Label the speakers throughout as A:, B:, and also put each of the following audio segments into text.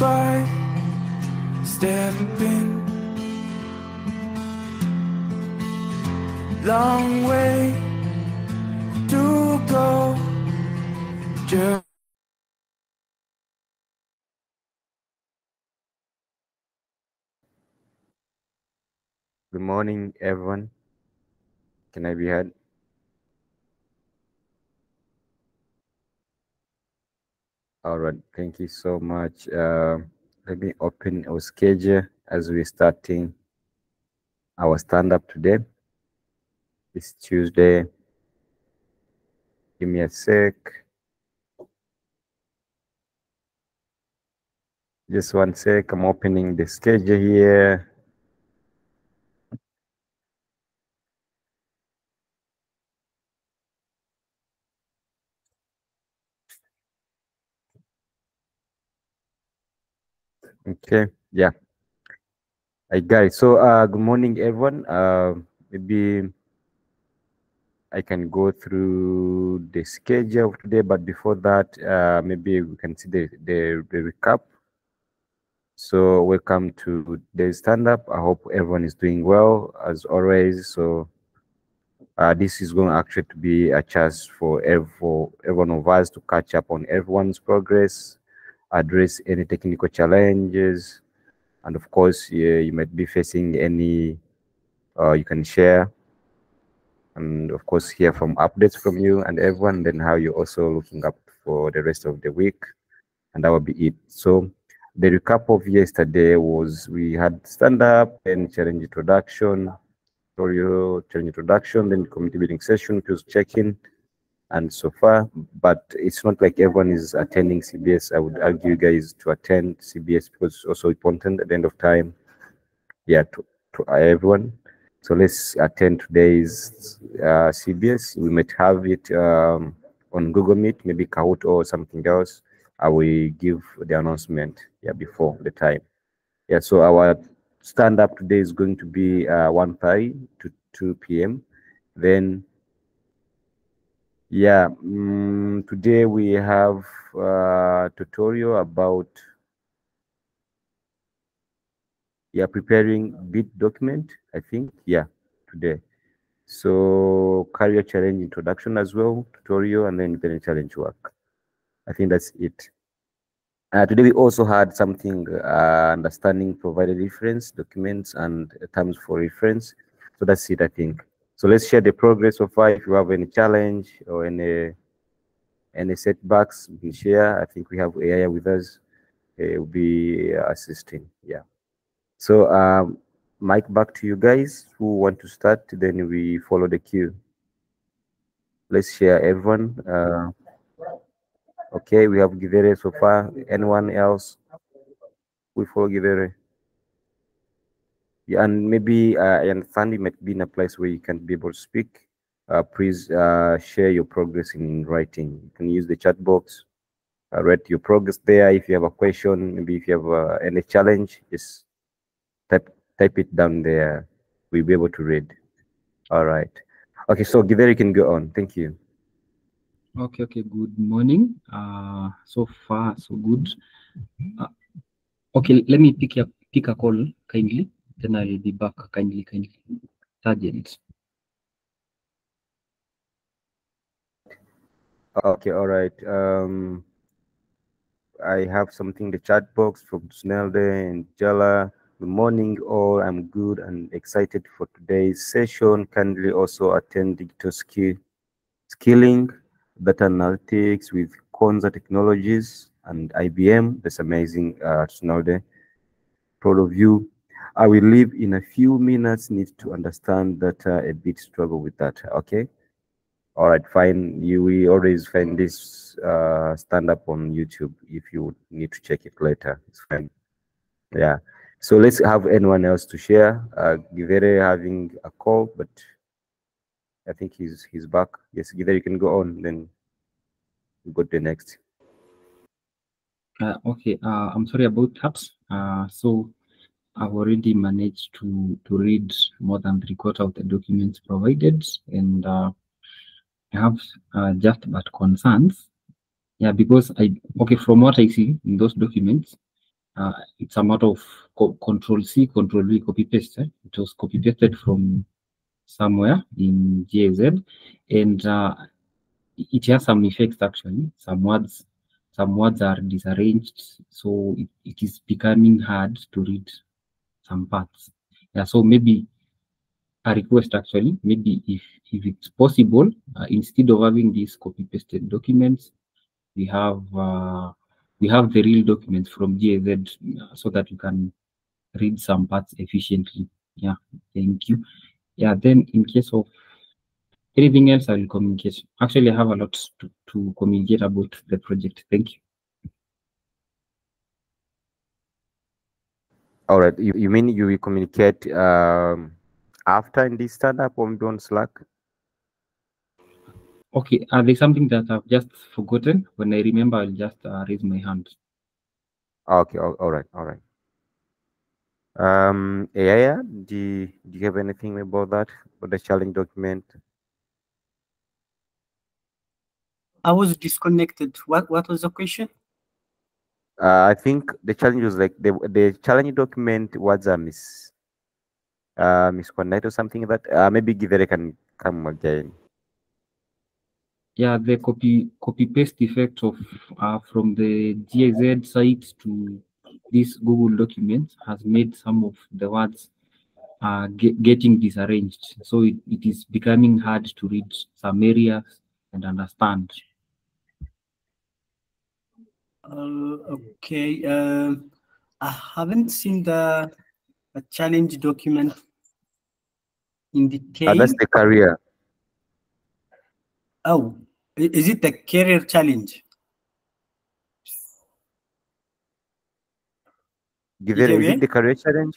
A: by, stepping. Long way to go. Just
B: Good morning, everyone. Can I be heard? All right, thank you so much. Uh, let me open our schedule as we're starting our stand up today. It's Tuesday. Give me a sec. Just one sec. I'm opening the schedule here. Okay, yeah. Hi guys. So uh good morning everyone. Uh maybe I can go through the schedule of today, but before that, uh maybe we can see the the, the recap. So welcome to the stand-up. I hope everyone is doing well as always. So uh, this is going to actually to be a chance for ev- for everyone of us to catch up on everyone's progress, address any technical challenges, and of course, yeah, you might be facing any. Uh, you can share, and of course, hear from updates from you and everyone. Then how you're also looking up for the rest of the week, and that will be it. So the recap of yesterday was we had stand up and challenge introduction, tutorial challenge introduction, then community building session, which was check-in, and so far. But it's not like everyone is attending CBS. I would argue you guys to attend CBS because it's also important at the end of time. Yeah, to, to everyone. So let's attend today's uh, CBS. We might have it um, on Google Meet, maybe Kahoot or something else. I will give the announcement yeah before the time. Yeah, so our stand up today is going to be uh, 1 to 2 p.m. Then yeah, mm, today we have a tutorial about yeah preparing bid document. I think yeah today. So career challenge introduction as well, tutorial, and then independent challenge work. I think that's it. Uh, today we also had something uh, understanding provided reference documents and terms for reference. So that's it, I think. So let's share the progress so far. If you have any challenge or any any setbacks, we can share. I think we have AI with us. It will be assisting. Yeah. So um, Mike, back to you guys who want to start. Then we follow the queue. Let's share everyone. Uh, okay, we have Givere so far. Anyone else? We follow Givere. Yeah, and maybe uh, I understand might be in a place where you can't be able to speak. Uh, please uh, share your progress in writing. You can use the chat box. Uh, write your progress there. If you have a question, maybe if you have uh, any challenge, just type type it down there. We'll be able to read. All right. Okay, so Givere, can go on. Thank you.
C: Okay, okay. Good morning. Uh, so far so good. Uh, okay, let me pick up pick a call kindly. I'll be back kindly, kindly. Sergeant.
B: Okay, all right. Um, I have something in the chat box from Snelde and Jella. Good morning, all. I'm good and excited for today's session. Kindly also attend digital skill skilling, data analytics with Konza Technologies and IBM. That's amazing, uh, Snelde. Proud of you. I will leave in a few minutes. Need to understand data a bit. Struggle with that. Okay. All right, fine. You we always find this uh, stand up on YouTube if you need to check it later. It's fine. Yeah. So let's have anyone else to share. Uh, Givere having a call, but I think he's he's back. Yes, Givere, you can go on. Then we go to the next.
C: Uh, okay, uh, I'm sorry about that. Uh, so I've already managed to to read more than three quarter of the documents provided, and uh, I have uh, just but concerns. Yeah, because I okay from what I see in those documents, uh, it's a matter of co- control C, control V, copy paste. eh? It was copy pasted from somewhere in GIZ and uh, it has some effects actually. Some words, some words are disarranged, so it, it is becoming hard to read some parts. Yeah, so maybe a request actually, maybe if if it's possible, uh, instead of having these copy pasted documents, we have uh, we have the real documents from GIZ uh, so that you can read some parts efficiently. Yeah, thank you. Yeah, then in case of anything else, I will communicate. Actually, I have a lot to, to communicate about the project. Thank you.
B: All right. You, you mean you will communicate um, after in this stand-up or maybe on Slack?
C: Okay, uh, there's something that I've just forgotten. When I remember, I'll just uh, raise my hand.
B: Okay. All, all right. All right. Um, Ayaya, do you, do you have anything about that? About the challenge document?
D: I was disconnected. What what was the question?
B: Uh, I think the challenge was like the the challenge document was a miss uh misconnect or something like that. Uh, maybe Givere can come again.
C: Yeah, the copy copy paste effect of uh, from the GIZ site to this Google document has made some of the words uh, get, getting disarranged. So it, it is becoming hard to read some areas and understand.
D: Uh, okay. Uh, I haven't seen the, the challenge document in
B: Uh,
D: detail.
B: that's the career.
D: oh, is it the career challenge?
B: Givere, is
D: again?
B: it the career challenge?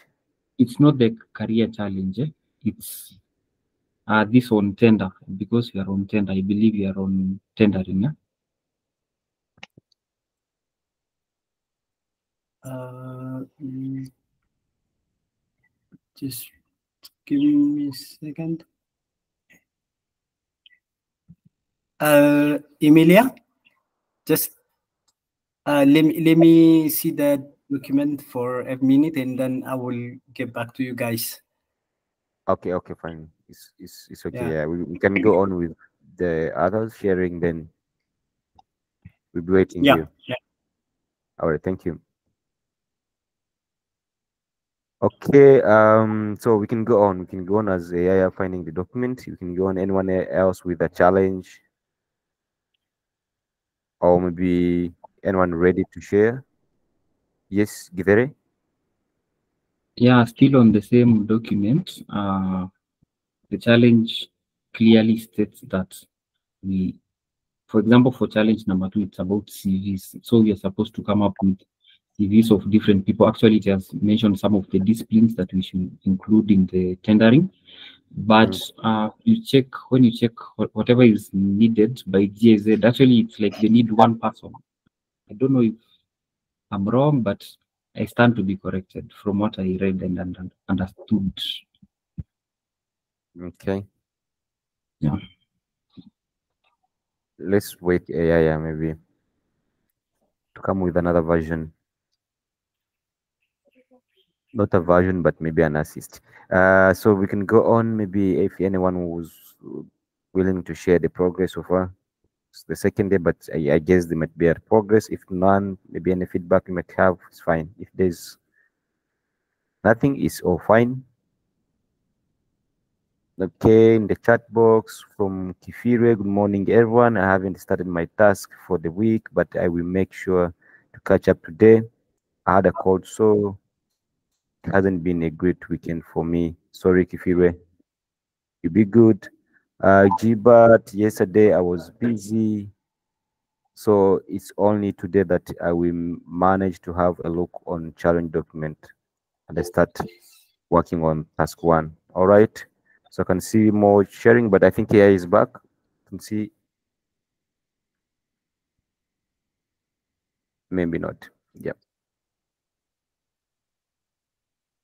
C: It's not the career challenge. eh? It's uh, this on tender because we are on tender. I believe we are on tendering. eh?
D: Uh, mm, just give me a second. Uh, Emilia, just uh, let me let me see the document for a minute, and then I will get back to you guys.
B: Okay, okay, fine. It's it's, it's okay.
D: Yeah.
B: Yeah, we, we can go on with the others sharing. Then we'll be waiting
D: Yeah,
B: you.
D: yeah.
B: All right, thank you. Okay, um, so we can go on. We can go on as AI finding the document. You can go on anyone else with a challenge, or maybe anyone ready to share. Yes, Givere.
C: Yeah, still on the same document, uh, the challenge clearly states that we, for example, for challenge number two, it's about CVs. So we are supposed to come up with CVs of different people. Actually, it has mentioned some of the disciplines that we should include in the tendering. But uh, you check when you check whatever is needed by GIZ, actually, it's like they need one person. I don't know if I'm wrong, but I stand to be corrected from what I read and under- understood.
B: Okay.
C: Yeah.
B: Let's wait AI yeah, maybe to come with another version. Not a version, but maybe an assist. Uh, so we can go on. Maybe if anyone was willing to share the progress of uh, the second day, but I, I guess there might be a progress. If none, maybe any feedback you might have, it's fine. If there's nothing, is all fine. Okay, in the chat box from Kifire, good morning everyone. I haven't started my task for the week, but I will make sure to catch up today. I had a cold, so hasn't been a great weekend for me. Sorry, Kifire. You be good. Uh, Jibat, yesterday I was busy, so it's only today that I will manage to have a look on challenge document and I start working on task one. All right. So I can see more sharing, but I think AI is back. You can see. Maybe not. Yeah.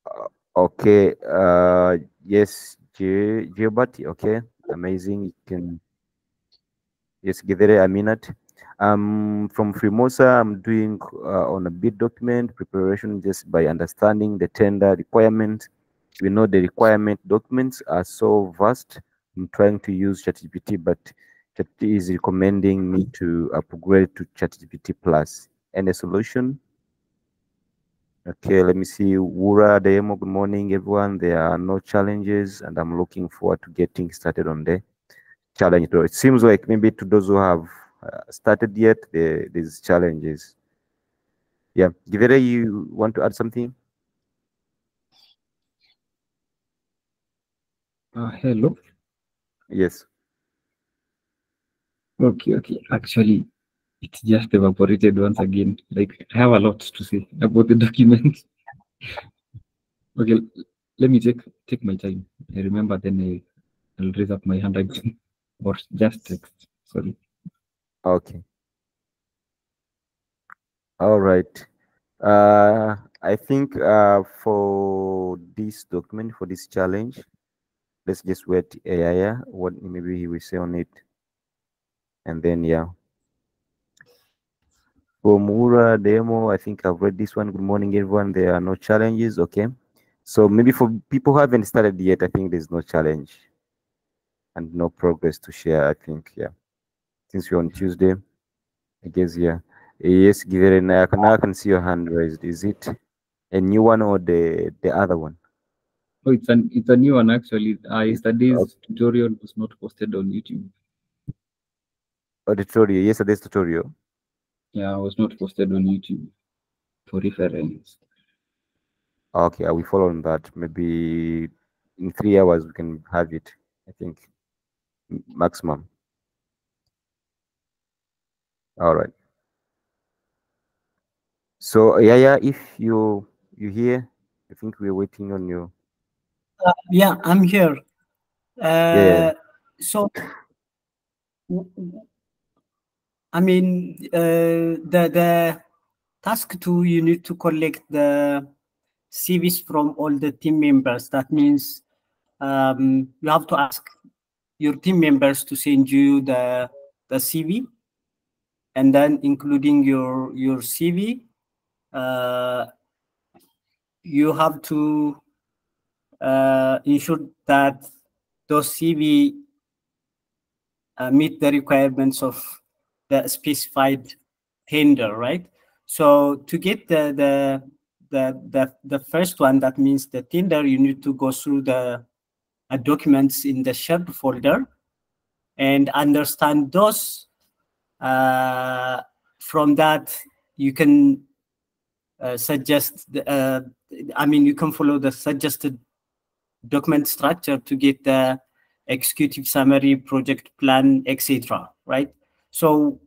B: Uh, okay. Uh, yes, Ge- Geobati. Okay. Amazing. You can. Yes, give it a minute. Um, from Frimosa, I'm doing uh, on a bid document preparation just by understanding the tender requirement. We know the requirement documents are so vast. I'm trying to use ChatGPT, but ChatGPT is recommending me to upgrade to ChatGPT Plus. Any solution? Okay, let me see. Wura Demo, good morning, everyone. There are no challenges, and I'm looking forward to getting started on the challenge. Though it seems like maybe to those who have uh, started yet, there, there's challenges. Yeah, Givere, you want to add something?
C: Uh, hello.
B: Yes.
C: Okay, okay. Actually, it's just evaporated once again. Like I have a lot to say about the document. okay, let me take take my time. I remember then I, I'll raise up my hand again or just text. Sorry.
B: Okay. All right. Uh, I think uh, for this document, for this challenge, let's just wait AI, what maybe he will say on it. And then, yeah. For Mura demo, I think I've read this one. Good morning, everyone. There are no challenges. Okay. So maybe for people who haven't started yet, I think there's no challenge and no progress to share. I think, yeah. Since we're on Tuesday, I guess, yeah. Yes, Givere, now I can, now I can see your hand raised. Is it a new one or the the other one?
C: Oh, it's an it's a new one actually. Uh, yesterday's tutorial was not posted on YouTube.
B: The tutorial? Yesterday's tutorial.
C: Yeah, I was not posted on YouTube for reference.
B: Okay, I will follow on that. Maybe in three hours we can have it. I think maximum. All right. So yeah, yeah. If you you here, I think we're waiting on you.
D: Uh, yeah, I'm here. Uh,
B: yeah.
D: So, w- w- I mean, uh, the the task two, you need to collect the CVs from all the team members. That means um, you have to ask your team members to send you the the CV, and then including your your CV, uh, you have to uh, ensure that those CV uh, meet the requirements of the specified tender, right? So to get the the the the, the first one, that means the tender, you need to go through the uh, documents in the shared folder and understand those. Uh, from that, you can uh, suggest. The, uh, I mean, you can follow the suggested document structure to get the executive summary, project plan, etc. Right. So,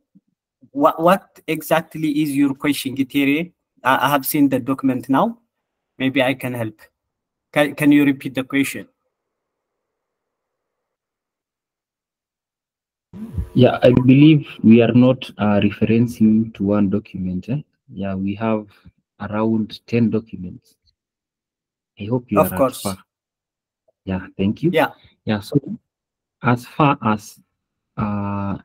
D: what what exactly is your question, Gitere? I, I have seen the document now. Maybe I can help. Can Can you repeat the question?
C: Yeah, I believe we are not uh, referencing to one document. Eh? Yeah, we have around 10 documents. I hope you
D: Of
C: are
D: course.
C: Yeah, thank you.
D: Yeah.
C: Yeah, so as far as uh,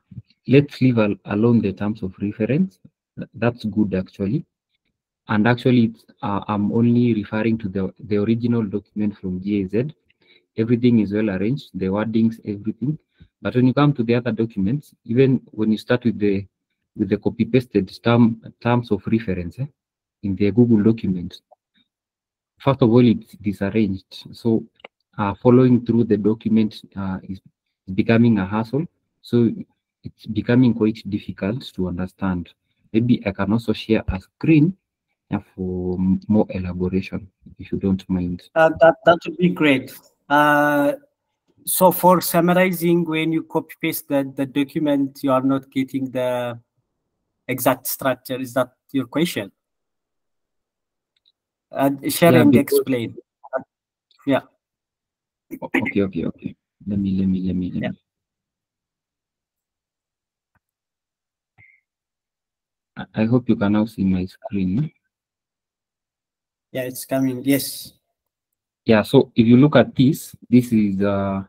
C: let's leave al- alone the terms of reference. That's good actually. And actually, uh, I'm only referring to the, the original document from GIZ. Everything is well arranged, the wordings, everything. But when you come to the other documents, even when you start with the with the copy pasted term, terms of reference eh, in the Google document, first of all, it's disarranged. So uh, following through the document uh, is becoming a hassle. So it's becoming quite difficult to understand. Maybe I can also share a screen for more elaboration, if you don't mind.
D: Uh, that that would be great. Uh, so for summarizing, when you copy paste the, the document, you are not getting the exact structure. Is that your question? Share
C: Yeah,
D: and explain. Yeah.
C: Okay, okay, okay. Let me, let me, let me, let me. I hope you can now see my screen.
D: Yeah, it's coming. Yes.
C: Yeah, so if you look at this, this is uh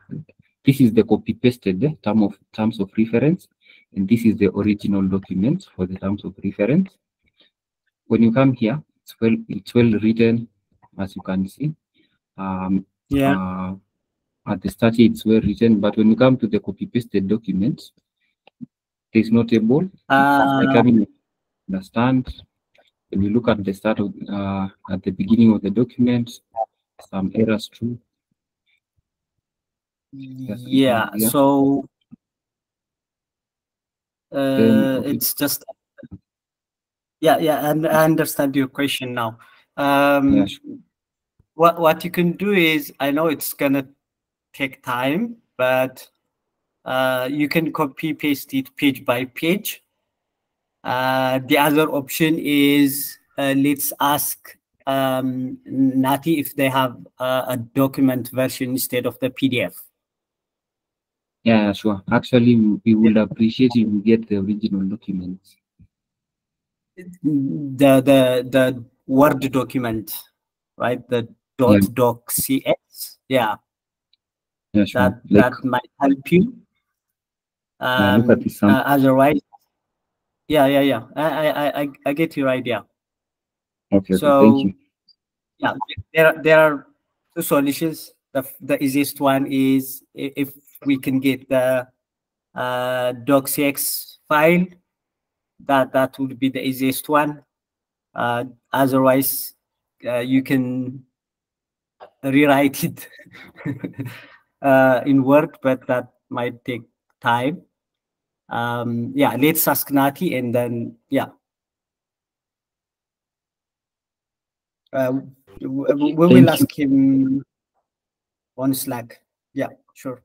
C: this is the copy pasted term of terms of reference. and this is the original document for the terms of reference. When you come here, it's well it's well written, as you can see. Um,
D: Yeah.
C: uh, at the start, it's well written, but when you come to the copy pasted document, there's no table.
D: Uh,
C: understand. When you look at the start of uh, at the beginning of the document, some errors too.
D: Yeah.
C: yeah.
D: So uh,
C: Then-
D: it's just yeah, yeah, and I understand your question now. Um,
C: Yeah, sure.
D: what what you can do is I know it's gonna take time, but uh, you can copy paste it page by page. Uh, the other option is uh, let's ask um, Nati if they have uh, a document version instead of the PDF.
C: Yeah, sure. Actually, we would appreciate if we get the original documents.
D: The the the Word document, right? The dot
C: Yeah.
D: doc. Yeah,
C: Yeah, sure.
D: that
C: like,
D: that might help you. Um.
C: Um,
D: uh, otherwise, yeah, yeah, yeah. I, I, I- I, get your idea.
C: okay, okay,
D: so-
C: thank you.
D: Yeah, there, are- there are two solutions. The, the easiest one is if we can get the uh, docx file, that that would be the easiest one. Uh, otherwise, uh, you can rewrite it uh, in Word, but that might take time. Um, yeah, let's ask Nati and then, yeah. Uh, we
C: Thank
D: will
C: you.
D: ask him on Slack. Yeah, sure.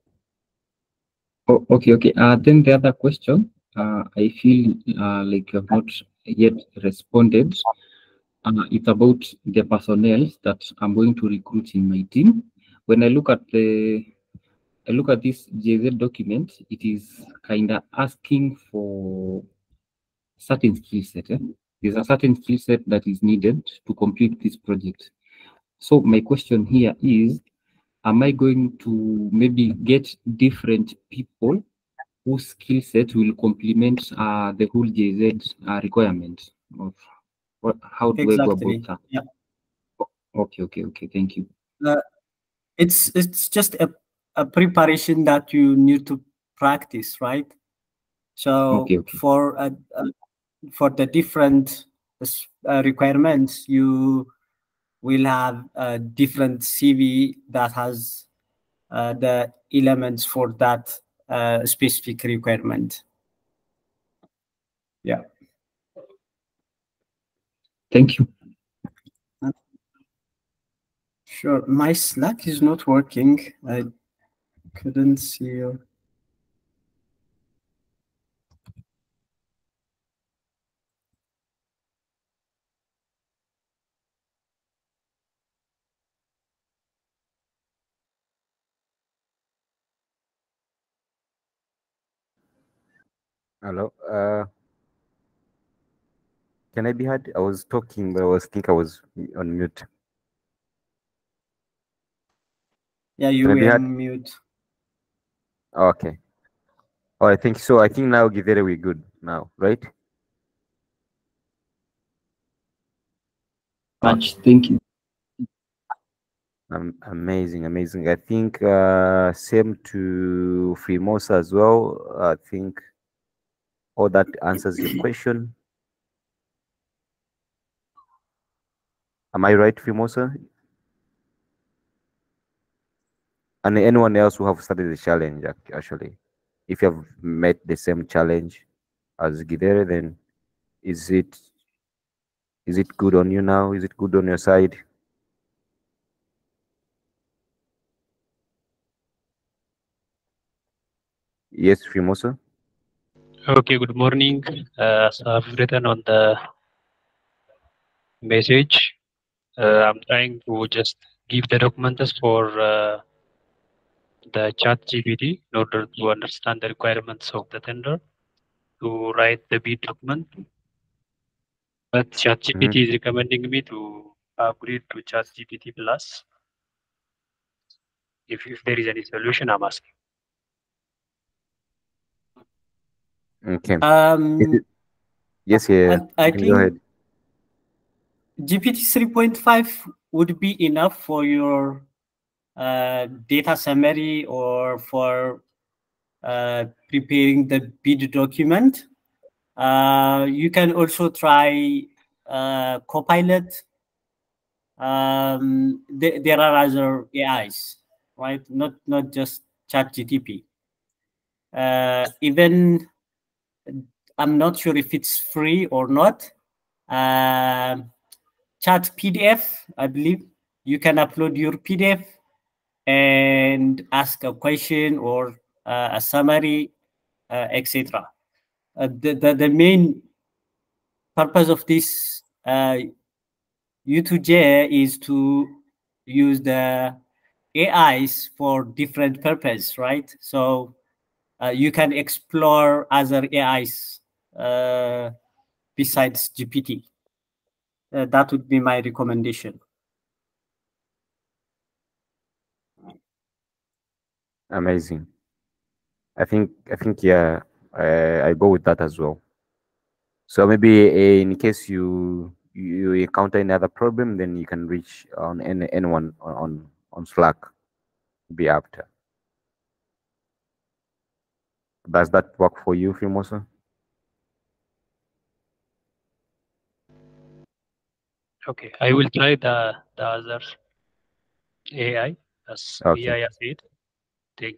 C: Oh, okay, okay. Uh, then the other question, uh, I feel uh, like you have not yet responded. Uh, it's about the personnel that I'm going to recruit in my team. When I look at the, look at this JZ document, it is kind of asking for certain skill set. eh? There's a certain skill set that is needed to complete this project. So my question here is, am I going to maybe get different people whose skill set will complement uh, the whole JZ uh, requirement? Of what, how do I go
D: Exactly.
C: about that?
D: Yeah.
C: Okay, okay, okay. Thank you.
D: It's it's just a, a preparation that you need to practice, right? So
C: Okay, okay.
D: for uh, uh, for the different uh, requirements, you will have a different CV that has uh, the elements for that uh, specific requirement. Yeah.
C: Thank you.
D: Sure. My Slack is not working. I couldn't see you.
B: Hello. Uh, can I be heard? I was talking, but I was think I was on mute.
D: Yeah, you
B: Can I be
D: were on mute.
B: Okay. All right. Thank you. So I think now Githera we're good now, right?
C: Much. Thank you.
B: Um, amazing, amazing. I think uh, same to Frimosa as well. I think all that answers your question. Am I right, Frimosa? And anyone else who have started the challenge, actually, if you have met the same challenge as Gidere, then is it is it good on you now? Is it good on your side? Yes, Frimosa.
E: Okay, good morning. Uh, as I've written on the message, uh, I'm trying to just give the documents for uh, the chat GPT in order to understand the requirements of the tender to write the bid document. But chat GPT is recommending me to upgrade to chat GPT plus. If, if there is any solution, I'm asking.
B: Okay.
D: Um,
B: it- yes, yeah.
D: I, I
B: you can go ahead.
D: GPT 3.5 would be enough for your uh, data summary or for uh, preparing the bid document. Uh, you can also try uh, Copilot. Um, there, there are other AIs, right? Not not just ChatGPT. Uh, even I'm not sure if it's free or not. Chat PDF, I believe you can upload your PDF and ask a question or uh, a summary, uh, etc. Uh, the, the the main purpose of this uh, U2J is to use the AIs for different purpose, right? So uh, you can explore other AIs uh, besides GPT. Uh, that would be my recommendation.
B: Amazing. I think I think yeah, I, I go with that as well. So maybe uh, in case you you encounter another problem, then you can reach on any, anyone on on, Slack. Be after. Does that work for you, Fimosa?
E: Okay, I will try the the other AI as
B: Okay.
E: AI said. Thank you.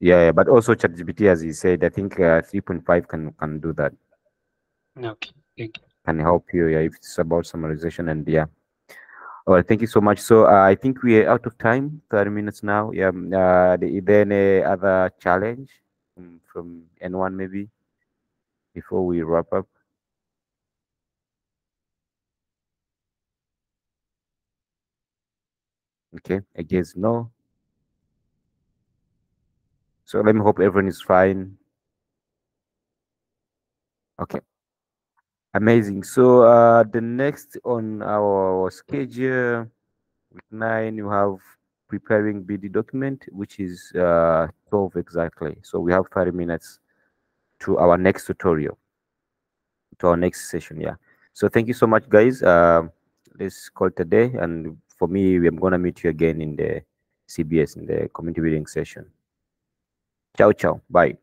B: Yeah, yeah, but also ChatGPT, as you said, I think uh, 3.5 can can do that.
E: Okay, thank you.
B: Can help you. Yeah, if it's about summarization and yeah. All right, thank you so much. So uh, I think we are out of time. 30 minutes now. Yeah. mm, Uh, is there any other challenge from, from anyone maybe before we wrap up? Okay, I guess no. So let me hope everyone is fine. Okay. Amazing. So uh the next on our schedule week nine you have preparing BD document, which is uh 12 exactly. So we have 30 minutes to our next tutorial, to our next session. Yeah. So thank you so much, guys. Um, let's call today. And for me, I'm gonna meet you again in the CBS in the community building session. Chao, chao. Bye.